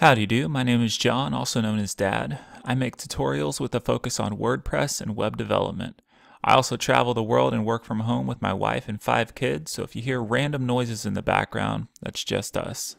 Howdy do, you? Do? My name is John, also known as Dad. I make tutorials with a focus on WordPress and web development. I also travel the world and work from home with my wife and five kids, so if you hear random noises in the background, that's just us.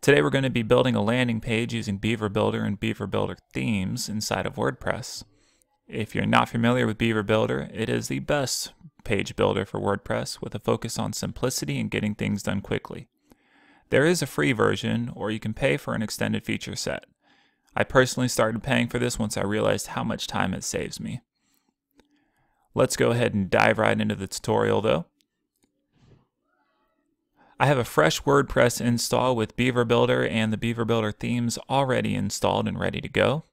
Today we're going to be building a landing page using Beaver Builder and Beaver Builder themes inside of WordPress. If you're not familiar with Beaver Builder, it is the best page builder for WordPress with a focus on simplicity and getting things done quickly. There is a free version, or you can pay for an extended feature set. I personally started paying for this once I realized how much time it saves me. Let's go ahead and dive right into the tutorial though. I have a fresh WordPress install with Beaver Builder and the Beaver Builder themes already installed and ready to go.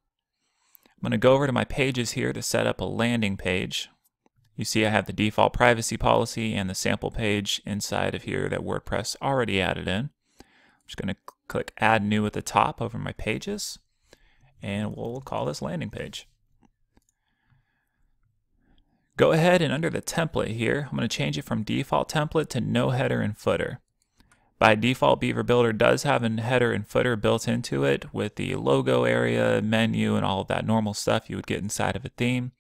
I'm going to go over to my pages here to set up a landing page. You see I have the default privacy policy and the sample page inside of here that WordPress already added in. I'm just going to click add new at the top over my pages and we'll call this landing page. Go ahead and under the template here, I'm going to change it from default template to no header and footer. By default, Beaver Builder does have a header and footer built into it with the logo area, menu, and all of that normal stuff you would get inside of a theme.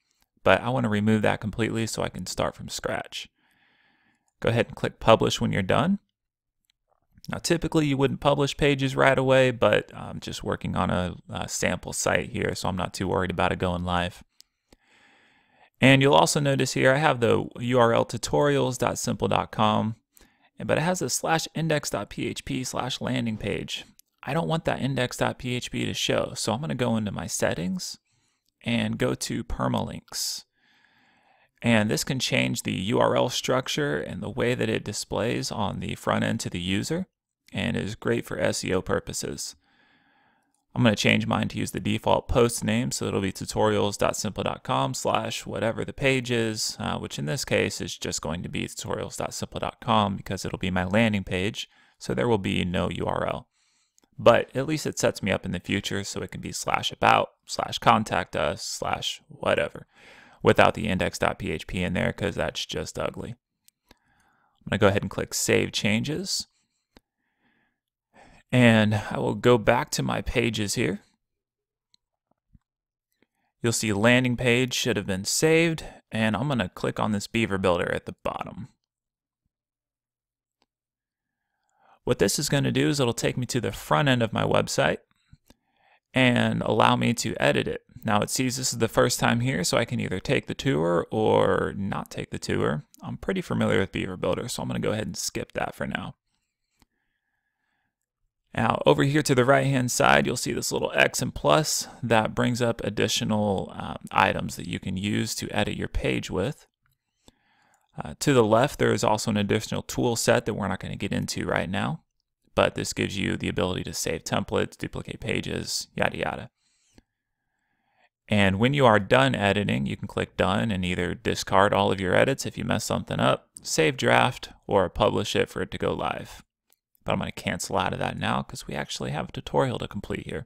But I want to remove that completely so I can start from scratch. Go ahead and click publish when you're done. Now, typically you wouldn't publish pages right away, but I'm just working on a, a, sample site here, so I'm not too worried about it going live. And you'll also notice here I have the URL tutorials.simple.com, but it has a slash index.php slash landing page. I don't want that index.php to show, so I'm going to go into my settings and go to permalinks. And this can change the URL structure and the way that it displays on the front end to the user and is great for SEO purposes. I'm going to change mine to use the default post name, so it'll be tutorials.simple.com slash whatever the page is, uh, which in this case is just going to be tutorials.simple.com because it'll be my landing page, so there will be no URL. But at least it sets me up in the future so it can be slash about, slash contact us, slash whatever, without the index.php in there because that's just ugly. I'm going to go ahead and click Save Changes. And I will go back to my pages here. You'll see landing page should have been saved, and I'm going to click on this Beaver Builder at the bottom. What this is going to do is it'll take me to the front end of my website and allow me to edit it. Now it sees this is the first time here, so I can either take the tour or not take the tour. I'm pretty familiar with Beaver Builder, so I'm going to go ahead and skip that for now. Now over here to the right hand side, you'll see this little X and plus that brings up additional um, items that you can use to edit your page with. Uh, to the left, there is also an additional tool set that we're not going to get into right now, but this gives you the ability to save templates, duplicate pages, yada yada. And when you are done editing, you can click done and either discard all of your edits if you mess something up, save draft, or publish it for it to go live but I'm going to cancel out of that now because we actually have a tutorial to complete here.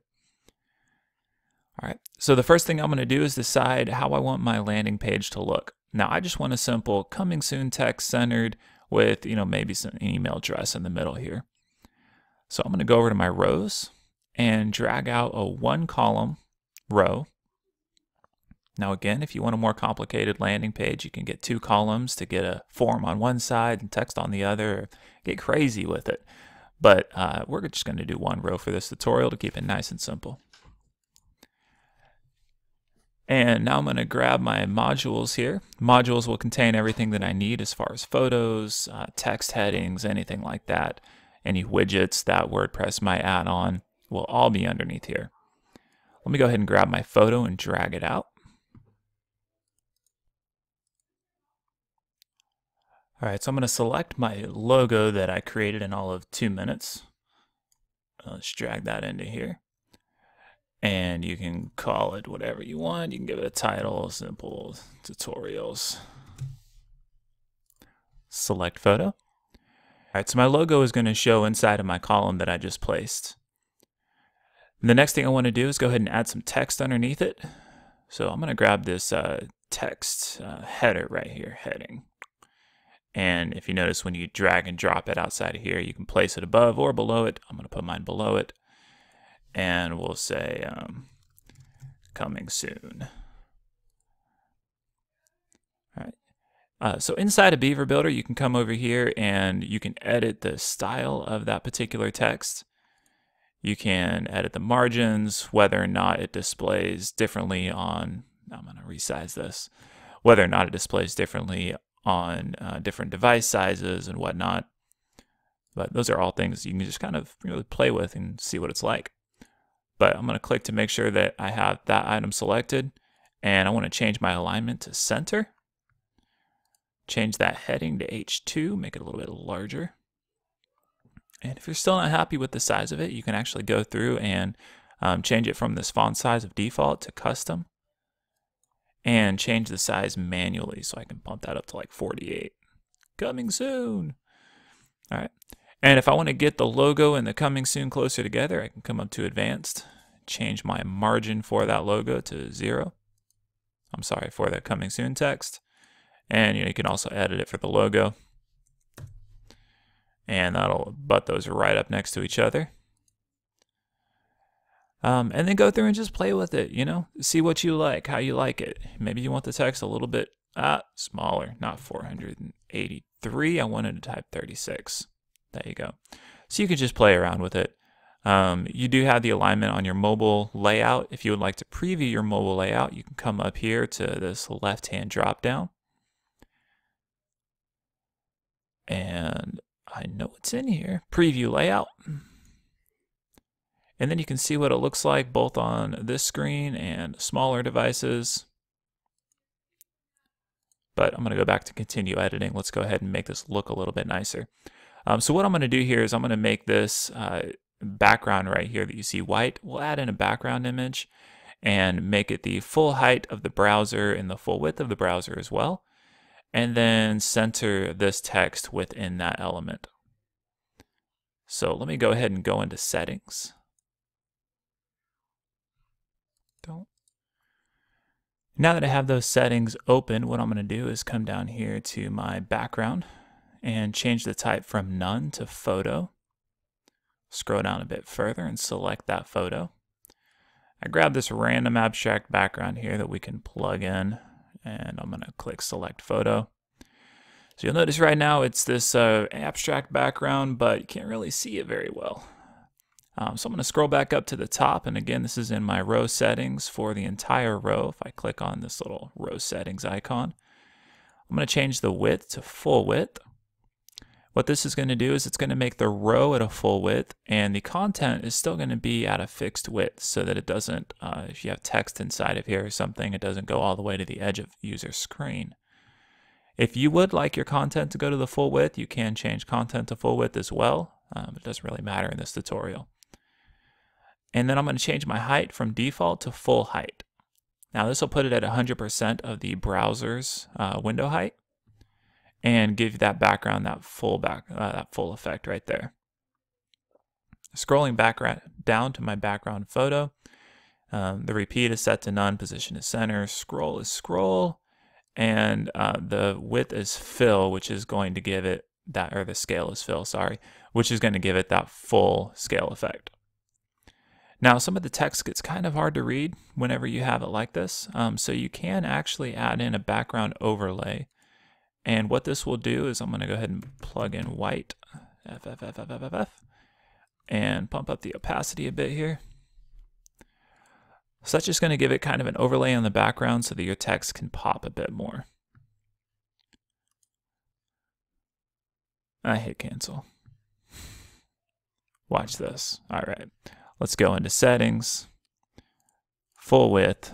All right, so the first thing I'm going to do is decide how I want my landing page to look. Now, I just want a simple coming soon text centered with, you know, maybe some email address in the middle here. So I'm going to go over to my rows and drag out a one column row. Now again, if you want a more complicated landing page, you can get two columns to get a form on one side and text on the other. Get crazy with it. But uh, we're just going to do one row for this tutorial to keep it nice and simple. And now I'm going to grab my modules here. Modules will contain everything that I need as far as photos, uh, text headings, anything like that. Any widgets that WordPress might add on will all be underneath here. Let me go ahead and grab my photo and drag it out. All right, so I'm going to select my logo that I created in all of two minutes. Let's drag that into here. And you can call it whatever you want. You can give it a title, simple tutorials. Select photo. All right, so my logo is going to show inside of my column that I just placed. The next thing I want to do is go ahead and add some text underneath it. So I'm going to grab this uh, text uh, header right here, heading. And if you notice when you drag and drop it outside of here, you can place it above or below it. I'm going to put mine below it. and we'll say um, coming soon. All right. Uh, so inside of Beaver Builder, you can come over here and you can edit the style of that particular text. You can edit the margins, whether or not it displays differently on, I'm going to resize this, whether or not it displays differently on uh, different device sizes and whatnot. But those are all things you can just kind of really play with and see what it's like. But I'm going to click to make sure that I have that item selected. And I want to change my alignment to center. Change that heading to H2, make it a little bit larger. And if you're still not happy with the size of it, you can actually go through and um, change it from this font size of default to custom and change the size manually so I can pump that up to like 48. Coming soon. All right. And if I want to get the logo and the coming soon closer together, I can come up to advanced, change my margin for that logo to zero. I'm sorry, for that coming soon text. And you, know, you can also edit it for the logo and that'll butt those right up next to each other. Um, and then go through and just play with it, you know, see what you like, how you like it. Maybe you want the text a little bit ah, smaller, not 483. I wanted to type 36. There you go. So you can just play around with it. Um, you do have the alignment on your mobile layout. If you would like to preview your mobile layout, you can come up here to this left-hand drop down. And I know what's in here. Preview layout. And then you can see what it looks like both on this screen and smaller devices. But I'm going to go back to continue editing. Let's go ahead and make this look a little bit nicer. Um, so what I'm going to do here is I'm going to make this uh, background right here that you see white. We'll add in a background image and make it the full height of the browser and the full width of the browser as well and then center this text within that element. So let me go ahead and go into settings. Don't. Now that I have those settings open, what I'm going to do is come down here to my background and change the type from none to photo. Scroll down a bit further and select that photo. I grab this random abstract background here that we can plug in and I'm going to click select photo. So you'll notice right now it's this uh, abstract background, but you can't really see it very well. Um, so I'm going to scroll back up to the top, and again, this is in my row settings for the entire row. If I click on this little row settings icon, I'm going to change the width to full width. What this is going to do is it's going to make the row at a full width and the content is still going to be at a fixed width so that it doesn't, uh, if you have text inside of here or something, it doesn't go all the way to the edge of user screen. If you would like your content to go to the full width, you can change content to full width as well. Um, it doesn't really matter in this tutorial. And then I'm going to change my height from default to full height. Now this will put it at 100% of the browser's uh, window height and give that background that full back uh, that full effect right there. Scrolling back down to my background photo, um, the repeat is set to none, position is center, scroll is scroll, and uh, the width is fill, which is going to give it that, or the scale is fill, sorry, which is going to give it that full scale effect. Now, some of the text gets kind of hard to read whenever you have it like this, um, so you can actually add in a background overlay and what this will do is I'm going to go ahead and plug in white, F, F, F, F, F, F, F, and pump up the opacity a bit here. So that's just going to give it kind of an overlay on the background so that your text can pop a bit more. I hit cancel. Watch this. All right, let's go into settings, full width,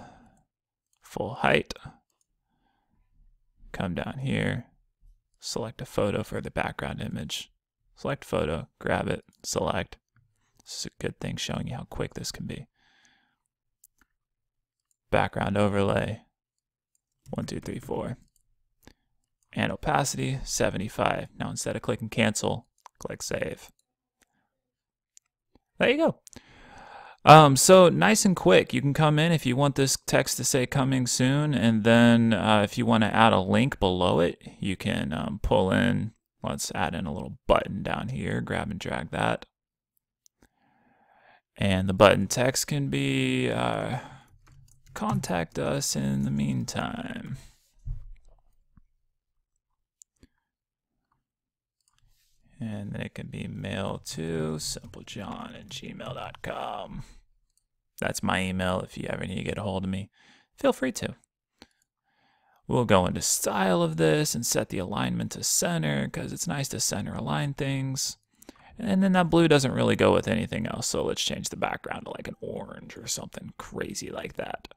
full height come down here, select a photo for the background image. Select photo, grab it, select. This is a good thing showing you how quick this can be. Background overlay, one, two, three, four. And opacity, 75. Now instead of clicking cancel, click save. There you go. Um, so nice and quick. You can come in if you want this text to say coming soon, and then uh, if you want to add a link below it, you can um, pull in. Let's add in a little button down here. Grab and drag that. And the button text can be uh, contact us in the meantime. And then it can be mail to simplejohn at gmail.com. That's my email if you ever need to get a hold of me. Feel free to. We'll go into style of this and set the alignment to center because it's nice to center align things. And then that blue doesn't really go with anything else, so let's change the background to like an orange or something crazy like that.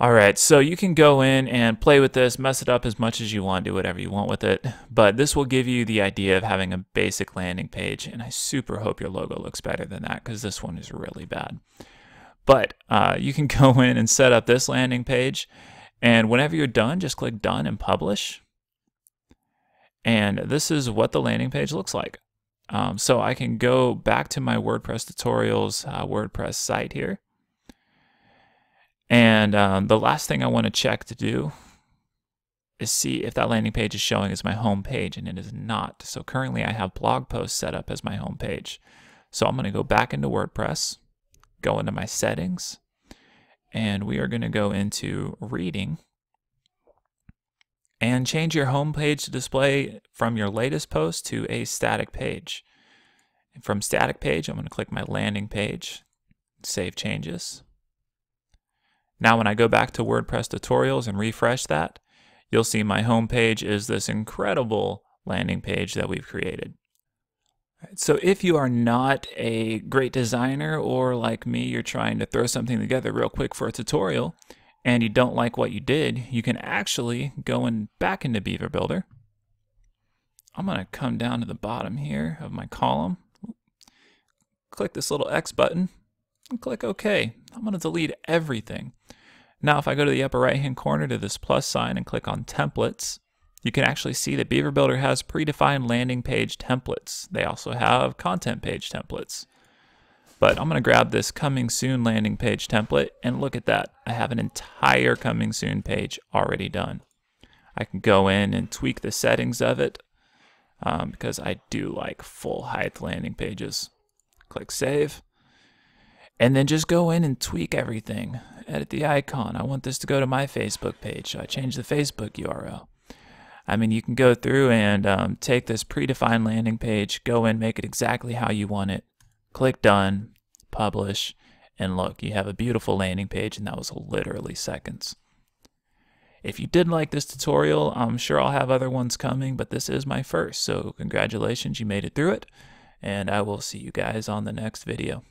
All right, so you can go in and play with this, mess it up as much as you want, do whatever you want with it. But this will give you the idea of having a basic landing page, and I super hope your logo looks better than that because this one is really bad. But uh, you can go in and set up this landing page, and whenever you're done, just click Done and Publish. And this is what the landing page looks like. Um, so I can go back to my WordPress tutorials uh, WordPress site here and um, the last thing I want to check to do is see if that landing page is showing as my home page, and it is not. So currently I have blog posts set up as my home page. So I'm going to go back into WordPress, go into my settings, and we are going to go into reading and change your home page to display from your latest post to a static page. From static page, I'm going to click my landing page, save changes. Now when I go back to WordPress tutorials and refresh that, you'll see my homepage is this incredible landing page that we've created. So if you are not a great designer or like me, you're trying to throw something together real quick for a tutorial and you don't like what you did, you can actually go in back into Beaver Builder. I'm going to come down to the bottom here of my column, click this little X button, and click OK. I'm going to delete everything. Now, if I go to the upper right hand corner to this plus sign and click on templates, you can actually see that Beaver Builder has predefined landing page templates. They also have content page templates. But I'm going to grab this coming soon landing page template and look at that. I have an entire coming soon page already done. I can go in and tweak the settings of it um, because I do like full height landing pages. Click save. And then just go in and tweak everything. Edit the icon. I want this to go to my Facebook page. So I change the Facebook URL. I mean, you can go through and um, take this predefined landing page, go in, make it exactly how you want it, click done, publish, and look, you have a beautiful landing page, and that was literally seconds. If you did like this tutorial, I'm sure I'll have other ones coming, but this is my first, so congratulations, you made it through it, and I will see you guys on the next video.